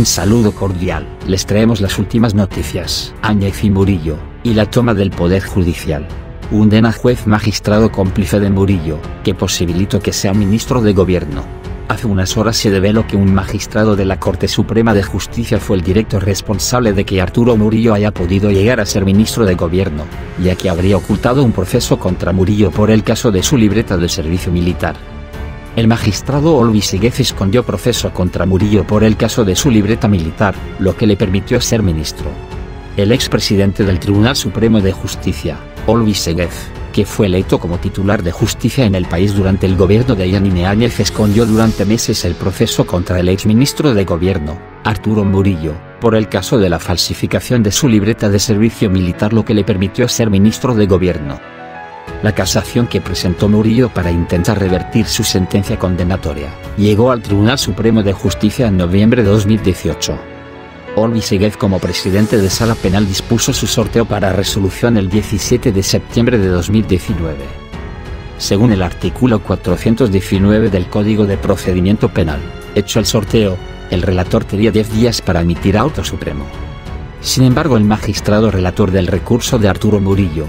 Un saludo cordial. Les traemos las últimas noticias. Áñez y Murillo, y la toma del Poder Judicial. Undena juez magistrado cómplice de Murillo, que posibilitó que sea ministro de gobierno. Hace unas horas se develó que un magistrado de la Corte Suprema de Justicia fue el directo responsable de que Arturo Murillo haya podido llegar a ser ministro de gobierno, ya que habría ocultado un proceso contra Murillo por el caso de su libreta de servicio militar. El magistrado Olvi Seguez escondió proceso contra Murillo por el caso de su libreta militar, lo que le permitió ser ministro. El expresidente del Tribunal Supremo de Justicia, Olvi Seguez, que fue electo como titular de justicia en el país durante el gobierno de Yanine Áñez escondió durante meses el proceso contra el exministro de gobierno, Arturo Murillo, por el caso de la falsificación de su libreta de servicio militar lo que le permitió ser ministro de gobierno. La casación que presentó Murillo para intentar revertir su sentencia condenatoria, llegó al Tribunal Supremo de Justicia en noviembre de 2018. Olvi Seguez como presidente de Sala Penal dispuso su sorteo para resolución el 17 de septiembre de 2019. Según el artículo 419 del Código de Procedimiento Penal, hecho el sorteo, el relator tenía 10 días para emitir auto supremo. Sin embargo, el magistrado relator del recurso de Arturo Murillo,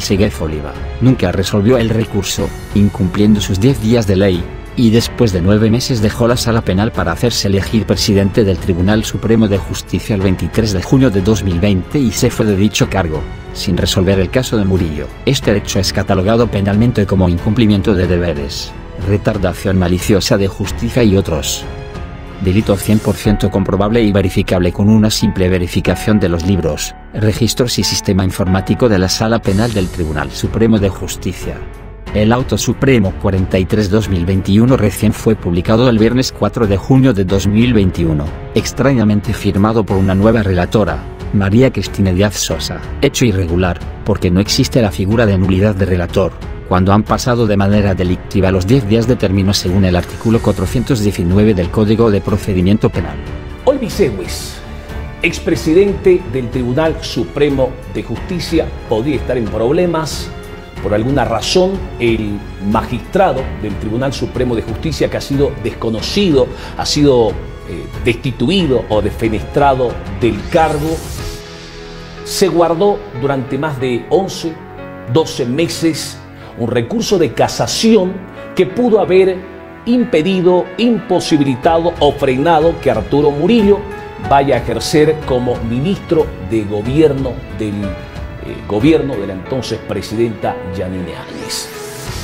Seguez Oliva, nunca resolvió el recurso, incumpliendo sus 10 días de ley, y después de nueve meses dejó la sala penal para hacerse elegir presidente del Tribunal Supremo de Justicia el 23 de junio de 2020 y se fue de dicho cargo, sin resolver el caso de Murillo. Este hecho es catalogado penalmente como incumplimiento de deberes, retardación maliciosa de justicia y otros delito 100% comprobable y verificable con una simple verificación de los libros, registros y sistema informático de la Sala Penal del Tribunal Supremo de Justicia. El Auto Supremo 43-2021 recién fue publicado el viernes 4 de junio de 2021, extrañamente firmado por una nueva relatora, María Cristina Díaz Sosa. Hecho irregular, porque no existe la figura de nulidad de relator, cuando han pasado de manera delictiva los 10 días de término según el artículo 419 del Código de Procedimiento Penal. Olvi Sewis, expresidente del Tribunal Supremo de Justicia, podría estar en problemas. Por alguna razón, el magistrado del Tribunal Supremo de Justicia que ha sido desconocido, ha sido eh, destituido o defenestrado del cargo, se guardó durante más de 11, 12 meses un recurso de casación que pudo haber impedido, imposibilitado o frenado que Arturo Murillo vaya a ejercer como ministro de gobierno del eh, gobierno de la entonces presidenta Yanine Áñez.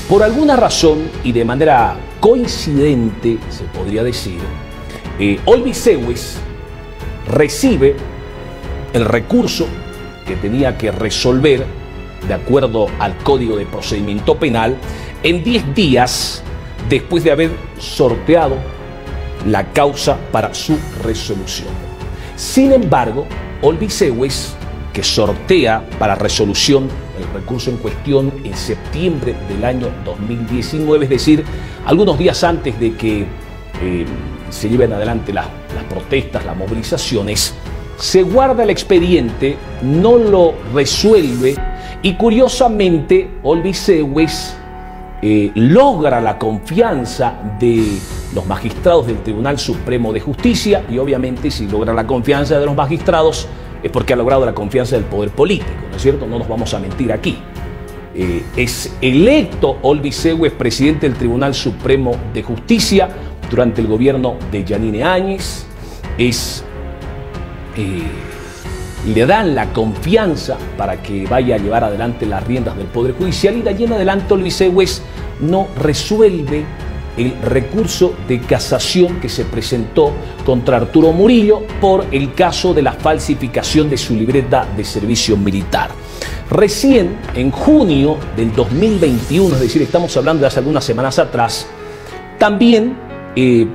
Por alguna razón y de manera coincidente, se podría decir, eh, Olvi recibe el recurso que tenía que resolver de acuerdo al Código de Procedimiento Penal en 10 días después de haber sorteado la causa para su resolución. Sin embargo, Olvi Sewis, que sortea para resolución el recurso en cuestión en septiembre del año 2019, es decir, algunos días antes de que eh, se lleven adelante las, las protestas, las movilizaciones, se guarda el expediente, no lo resuelve y curiosamente Olvi Sewis eh, logra la confianza de los magistrados del Tribunal Supremo de Justicia y obviamente si logra la confianza de los magistrados es porque ha logrado la confianza del poder político, ¿no es cierto? No nos vamos a mentir aquí. Eh, es electo Olvi Sewis presidente del Tribunal Supremo de Justicia durante el gobierno de Yanine Áñez, es... Eh, le dan la confianza para que vaya a llevar adelante las riendas del Poder Judicial y de allí en adelante Luis Egues no resuelve el recurso de casación que se presentó contra Arturo Murillo por el caso de la falsificación de su libreta de servicio militar. Recién, en junio del 2021, es decir, estamos hablando de hace algunas semanas atrás, también eh,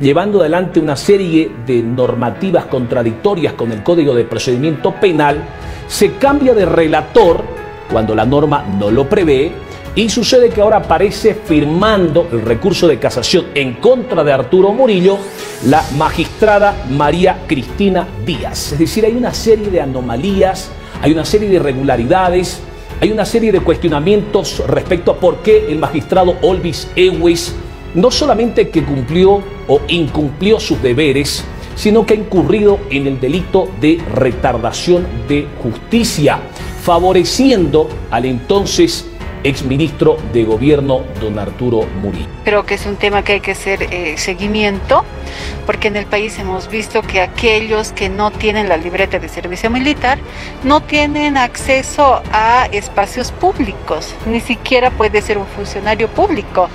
llevando adelante una serie de normativas contradictorias con el Código de Procedimiento Penal, se cambia de relator cuando la norma no lo prevé y sucede que ahora aparece firmando el recurso de casación en contra de Arturo Murillo la magistrada María Cristina Díaz. Es decir, hay una serie de anomalías, hay una serie de irregularidades, hay una serie de cuestionamientos respecto a por qué el magistrado Olvis Ewis no solamente que cumplió o incumplió sus deberes, sino que ha incurrido en el delito de retardación de justicia, favoreciendo al entonces exministro de gobierno, don Arturo Murillo. Creo que es un tema que hay que hacer eh, seguimiento, porque en el país hemos visto que aquellos que no tienen la libreta de servicio militar no tienen acceso a espacios públicos, ni siquiera puede ser un funcionario público.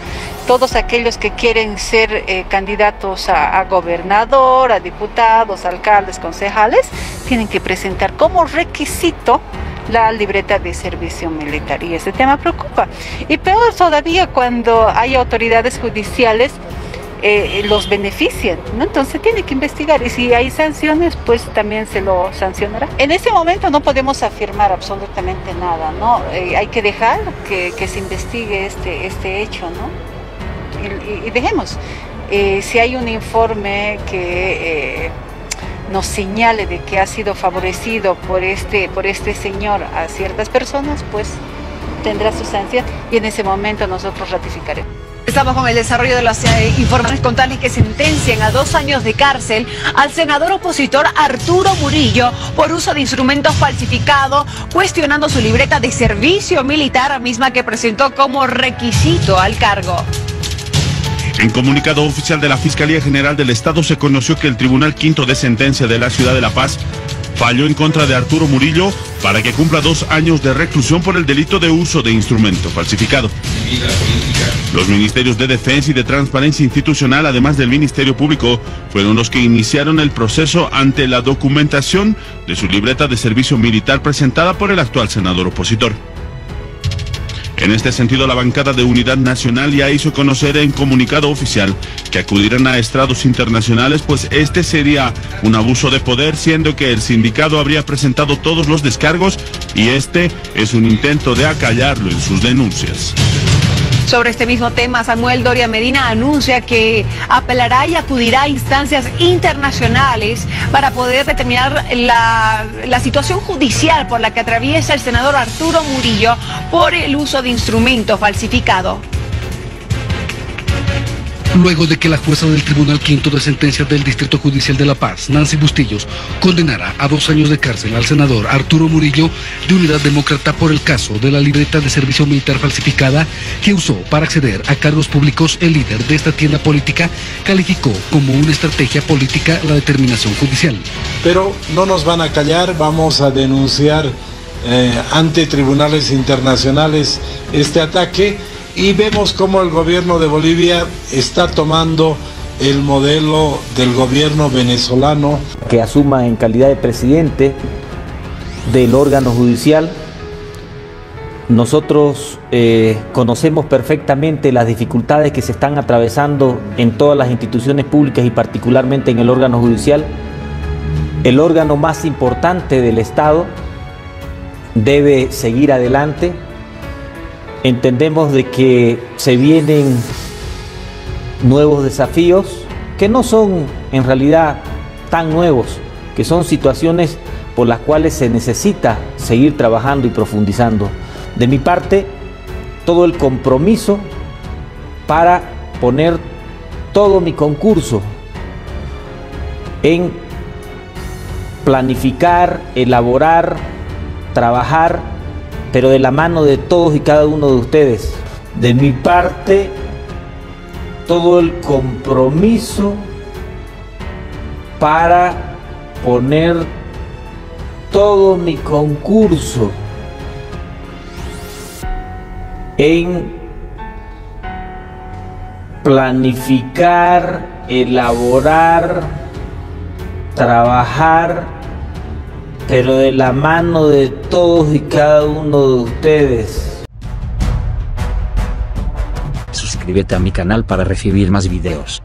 Todos aquellos que quieren ser eh, candidatos a, a gobernador, a diputados, alcaldes, concejales, tienen que presentar como requisito la libreta de servicio militar y ese tema preocupa. Y peor todavía cuando hay autoridades judiciales eh, los benefician, ¿no? Entonces tiene que investigar y si hay sanciones, pues también se lo sancionará. En ese momento no podemos afirmar absolutamente nada, ¿no? Eh, hay que dejar que, se investigue este, este hecho, ¿no? Y dejemos. Eh, si hay un informe que nos señale de que ha sido favorecido por este, por este señor a ciertas personas, pues tendrá su sanción y en ese momento nosotros ratificaremos. Estamos con el desarrollo de las eh, informaciones contables que sentencian a dos años de cárcel al senador opositor Arturo Murillo por uso de instrumentos falsificados, cuestionando su libreta de servicio militar, misma que presentó como requisito al cargo. En comunicado oficial de la Fiscalía General del Estado se conoció que el Tribunal Quinto de Sentencia de la Ciudad de La Paz falló en contra de Arturo Murillo para que cumpla dos años de reclusión por el delito de uso de instrumento falsificado. Los ministerios de Defensa y de Transparencia Institucional, además del Ministerio Público, fueron los que iniciaron el proceso ante la documentación de su libreta de servicio militar presentada por el actual senador opositor. En este sentido, la bancada de Unidad Nacional ya hizo conocer en comunicado oficial que acudirán a estrados internacionales, pues este sería un abuso de poder, siendo que el sindicato habría presentado todos los descargos y este es un intento de acallarlo en sus denuncias. Sobre este mismo tema, Samuel Doria Medina anuncia que apelará y acudirá a instancias internacionales para poder determinar la, la, situación judicial por la que atraviesa el senador Arturo Murillo por el uso de instrumento falsificado luego de que la jueza del Tribunal Quinto de Sentencias del Distrito Judicial de La Paz, Nancy Bustillos, condenara a dos años de cárcel al senador Arturo Murillo de Unidad Demócrata por el caso de la libreta de servicio militar falsificada que usó para acceder a cargos públicos, el líder de esta tienda política calificó como una estrategia política la determinación judicial. Pero no nos van a callar, vamos a denunciar eh, ante tribunales internacionales este ataque y vemos cómo el gobierno de Bolivia está tomando el modelo del gobierno venezolano. Que asuma en calidad de presidente del órgano judicial. Nosotros eh, conocemos perfectamente las dificultades que se están atravesando en todas las instituciones públicas y particularmente en el órgano judicial. El órgano más importante del Estado debe seguir adelante entendemos de que se vienen nuevos desafíos que no son en realidad tan nuevos, que son situaciones por las cuales se necesita seguir trabajando y profundizando. De mi parte, todo el compromiso para poner todo mi concurso en planificar, elaborar, trabajar pero de la mano de todos y cada uno de ustedes. De mi parte, todo el compromiso para poner todo mi concurso en planificar, elaborar, trabajar pero de la mano de todos y cada uno de ustedes. Suscríbete a mi canal para recibir más videos.